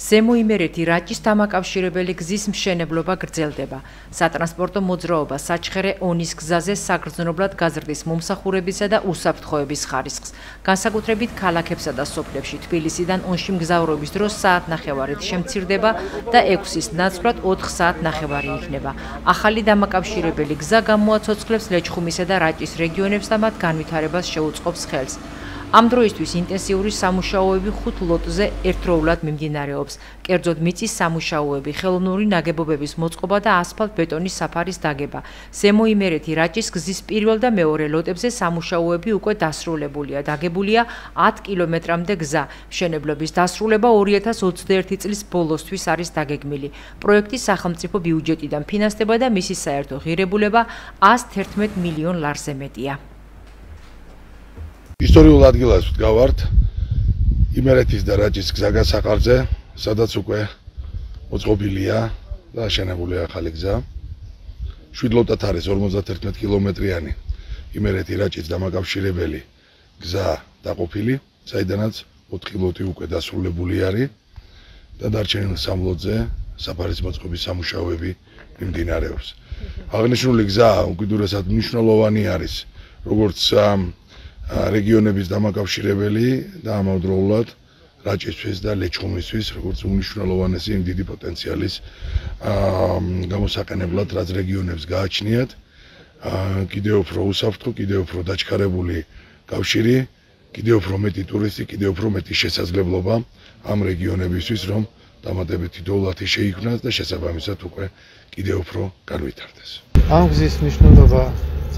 ზემო იმერეთი რაჭის დამაკავშირებელი გზის მშენებლობა გრძელდება. სატრანსპორტო მოძრაობა საჩხერე ონის გზაზე საგრძნობლად გაზრდის მომსახურებისა და უსაფრთხოების ხარისხს. განსაკუთრებით ქალაქებსა და სოფლებში თბილისიდან ონში მგზავრობის დროს საათნახევარით შემცირდება და 6-ის ნაცვლად 4 საათნახევარი იქნება. ახალი დამაკავშირებელი გზა გამოაცოცხლებს ლეჩხუმისა და რაჭის რეგიონებს და მათ განვითარებას შეუწყობს ხელს. ამ დროისთვის ინტენსიური სამუშაოები ხუთ ლოტზე ერთდროულად მიმდინარეობს. კერძოდ მიწის სამუშაოები, ხელოვნური ნაგებობების მოწყობა და ასფალტ-ბეტონის საფარის დაგება. ზემო იმერეთი რაჭის გზის პირველ და მეორე ლოტებზე სამუშაოები უკვე დასრულებულია. დაგებულია 10 კილომეტრამდე გზა. მშენებლობის დასრულება 2021 წლის ბოლოსთვის არის დაგეგმილი. პროექტი სახელმწიფო ბიუჯეტიდან ფინანსდება და მისი საერთო ღირებულება 111 მილიონ ლარზე მეტია. ისტორიულ ადგილას ვდგავართ იმერეთის და რაჭის გზაგასაყარზე, სადაც უკვე მოწყობილია და აშენებულია ახალი გზა. შვიდლოტად არის 51 კილომეტრიანი იმერეთი რაჭის დამაკავშირებელი გზა დაყოფილი, საიდანაც 4 ლოტი უკვე დასრულებული არის და დარჩენილ სამ ლოტზე საფარის მოწყობის სამუშაოები მიმდინარეობს. აღნიშნული გზა უკიდურესად მნიშვნელოვანი არის როგორც რეგიონების დამაკავშირებელი და ამავდროულად რაჭისთვის და ლეჩხუმისთვის როგორც უნიშნელოვანესი იმ დიდი პოტენციალის გამოსაყენებლად რაც რეგიონებს გააჩნიათ კიდევ უფრო უსაფრთხო, კიდევ უფრო დაჩქარებული კავშირი, კიდევ უფრო მეტი ტურისტი, კიდევ უფრო მეტი შესაძლებლობა ამ რეგიონებისთვის რომ დამატებითი დოლარი შეიქმნას და შესაბამისად უკვე კიდევ უფრო განვითარდეს. ამ გზის მნიშვნელობა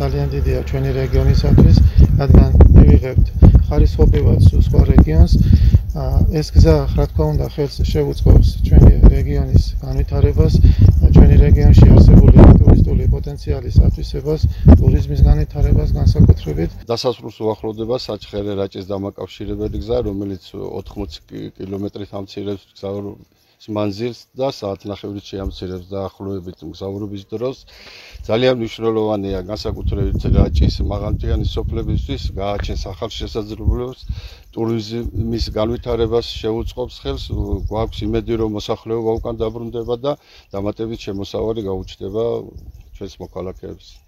ძალიან დიდია ჩვენი რეგიონისათვის, რადგან მივიღებთ ხარისხობრივად სხვა რეგიონს. ეს გზა, რა თქმა უნდა, ხელს შეუწყობს ჩვენი რეგიონის განვითარებას, ჩვენი რეგიონში არსებული ტურისტული პოტენციალის ათვისებას, ტურიზმის განვითარებას განსაკუთრებით. დასასრულს უახლოვდება საჩხერე რაჭის დამაკავშირებელი გზა, რომელიც 80 კილომეტრით ამცირებს გზავრ მანძილს და საათნახევრით შეამცირებს დაახლოებით მგზავრობის დროს. ძალიან მნიშვნელოვანია განსაკუთრებით რაჭის მაღალმთიანი სოფლებისთვის გააჩენს ახალ შესაძლებლობებს ტურიზმის განვითარებას შეუწყობს ხელს. გვაქვს იმედი რომ მოსახლეობა უკან დაბრუნდება და დამატებით შემოსავალი გაუჩნდება ჩვენს მოქალაქეებს.